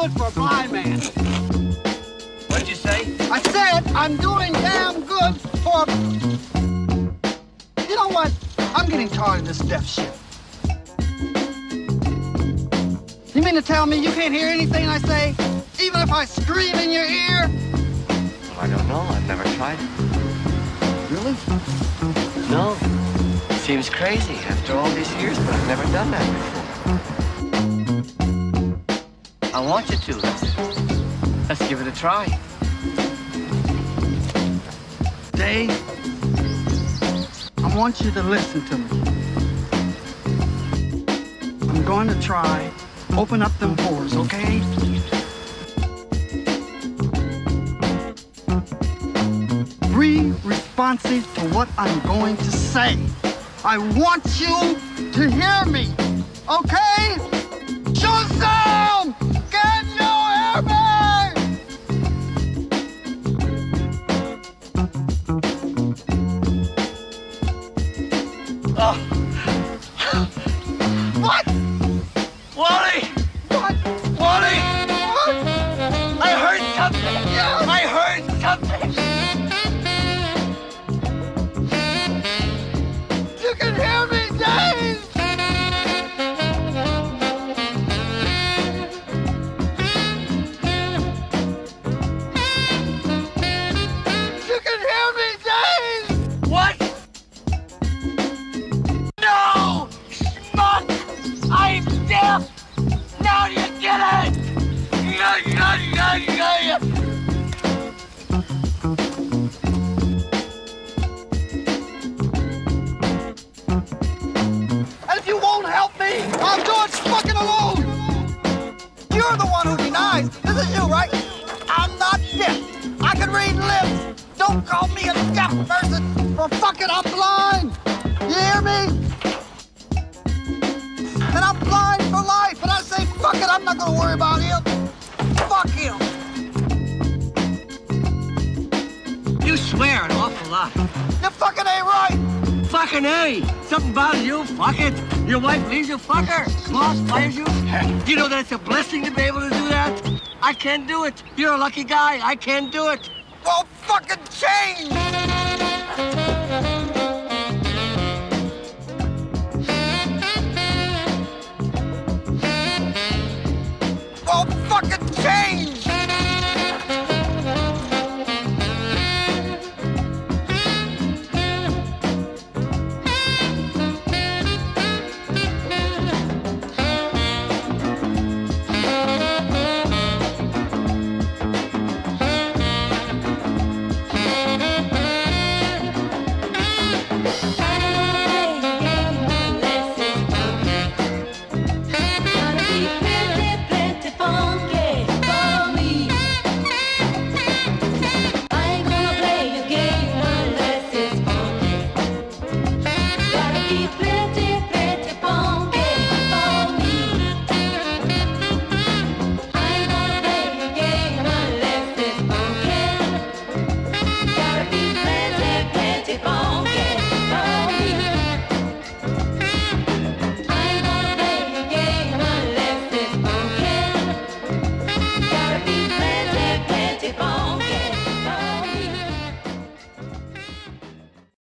good for a blind man. What'd you say? I said I'm doing damn good for. You know what? I'm getting tired of this deaf shit. You mean to tell me you can't hear anything I say, even if I scream in your ear? I don't know. I've never tried. Really? No. Seems crazy after all these years, but I've never done that before. I want you to. Let's, give it a try. Dave, I want you to listen to me. I'm going to try. Open up them pores, okay? Be responsive to what I'm going to say. I want you to hear me, okay? Wally! Now you get. And if you won't help me, I'll do it fucking alone! You're the one who denies. This is you, right? I'm not deaf. I can read lips. Don't call me a deaf person, or fuck it, I'm blind. You hear me? An. You fucking ain't right. Fucking A! Something bothers you, fuck it! Your wife leaves you, fuck her! Boss fires you? You know that it's a blessing to be able to do that? I can't do it. You're a lucky guy. I can't do it. Well, fucking change.